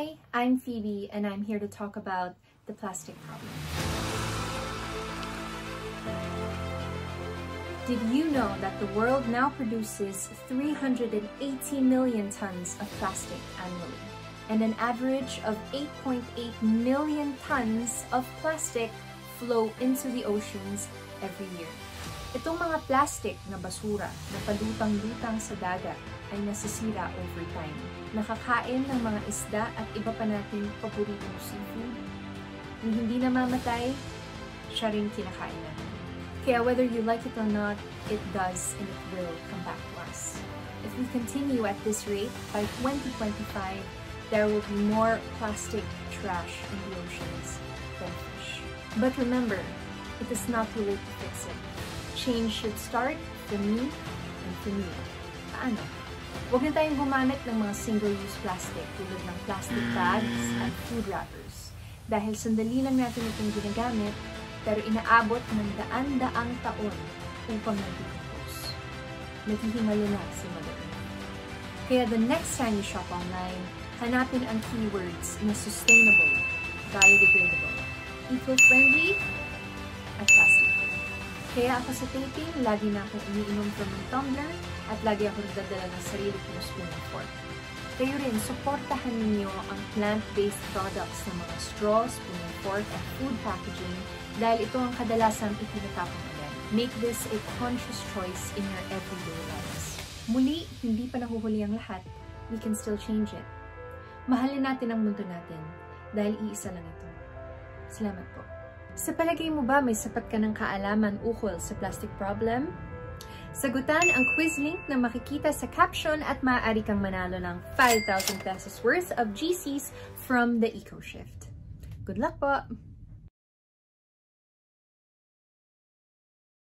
Hi, I'm Phoebe and I'm here to talk about the plastic problem. Did you know that the world now produces 380 million tons of plastic annually and an average of 8.8 million tons of plastic flow into the oceans every year? Itong mga plastic na basura na palutang-lutang sa dagat ay nasisira over time. Nakakain ng mga isda at iba pa nating paboritong seafood. Kung hindi namamatay, siya rin kinakain natin. Kaya whether you like it or not, it does and it will come back to us. If we continue at this rate, by 2025, there will be more plastic trash in the oceans than fish. But remember, it is not too late to fix it. Change should start from me and from you. Paano? Huwag na tayong gumamit ng mga single-use plastic tulad ng plastic bags at food wrappers. Dahil sandali lang natin itong ginagamit, pero inaabot ng daan-daang taon upang nag-decompose. Naghihimala na si Mother. Kaya the next time you shop online, hanapin ang keywords na sustainable, biodegradable, eco-friendly. Kaya ako sa taping, lagi na akong iniinom from ng tumbler at lagi ako nagdadala ng sarili kong spoon and fork. Kayo rin, supportahan ninyo ang plant-based products ng mga straw, spoon and fork, at food packaging dahil ito ang kadalasang itinatapon agad. Make this a conscious choice in your everyday lives. Muli, hindi pa nahuhuli ang lahat. We can still change it. Mahalin natin ang mundo natin dahil iisa lang ito. Salamat po. Sa palagay mo ba may sapat ka ng kaalaman ukol sa plastic problem? Sagutan ang quiz link na makikita sa caption at maaari kang manalo ng 5,000 pesos worth of GCs from the EcoShift. Good luck po!